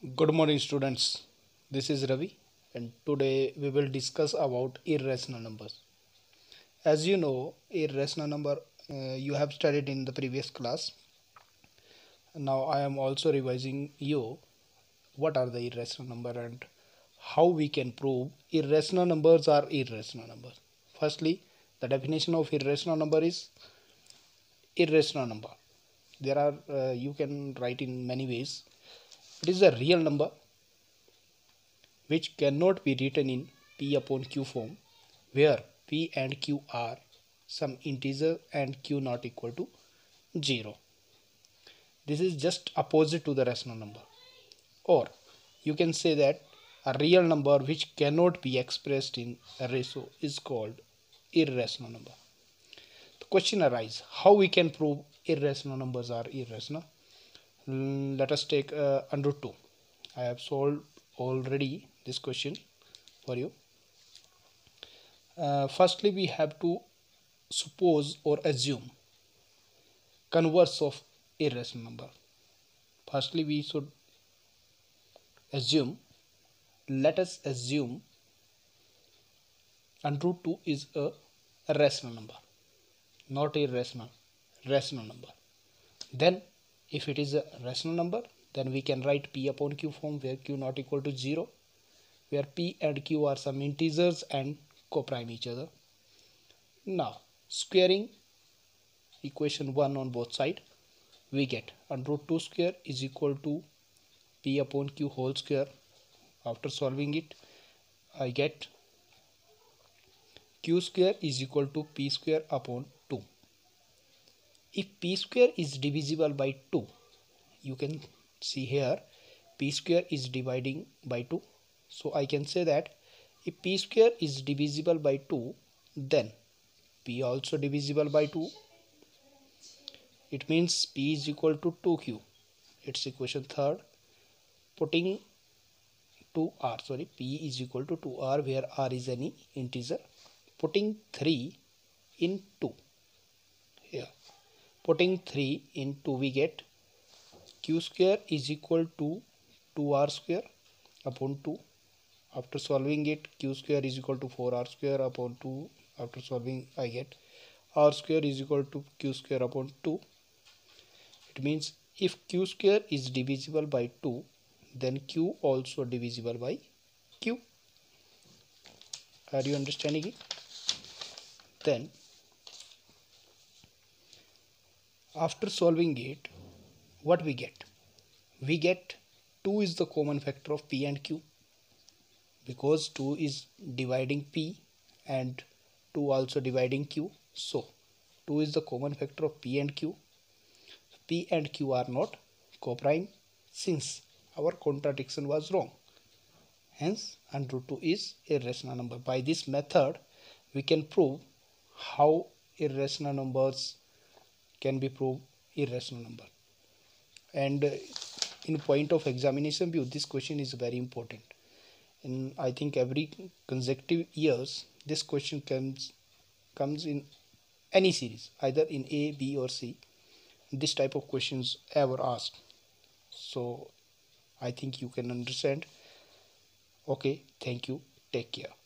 Good morning students. This is Ravi and today we will discuss about irrational numbers. As you know, irrational number uh, you have studied in the previous class. Now I am also revising you what are the irrational number and how we can prove irrational numbers are irrational numbers. Firstly, the definition of irrational number is irrational number. There are uh, you can write in many ways it is a real number which cannot be written in P upon Q form where P and Q are some integer and Q not equal to 0. This is just opposite to the rational number. Or you can say that a real number which cannot be expressed in a ratio is called irrational number. The question arises how we can prove irrational numbers are irrational let us take uh, under 2 I have solved already this question for you. Uh, firstly we have to suppose or assume converse of irrational number. Firstly we should assume let us assume root 2 is a, a rational number not irrational rational number. Then if it is a rational number then we can write p upon q form where q not equal to 0 where p and q are some integers and coprime each other. Now squaring equation 1 on both side we get under root 2 square is equal to p upon q whole square. After solving it I get q square is equal to p square upon if p square is divisible by 2 you can see here p square is dividing by 2 so I can say that if p square is divisible by 2 then p also divisible by 2 it means p is equal to 2q it's equation third putting 2r sorry p is equal to 2r where r is any integer putting 3 in 2 here putting 3 into we get q square is equal to 2r square upon 2 after solving it q square is equal to 4r square upon 2 after solving I get r square is equal to q square upon 2 it means if q square is divisible by 2 then q also divisible by q are you understanding it then after solving it what we get? We get 2 is the common factor of p and q because 2 is dividing p and 2 also dividing q. So 2 is the common factor of p and q. P and q are not coprime since our contradiction was wrong. Hence under root 2 is irrational number. By this method we can prove how irrational numbers can be proved irrational number. And in point of examination view this question is very important. And i think every consecutive years this question comes comes in any series either in a b or c. This type of questions ever asked. So i think you can understand. Okay thank you. Take care